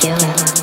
killer.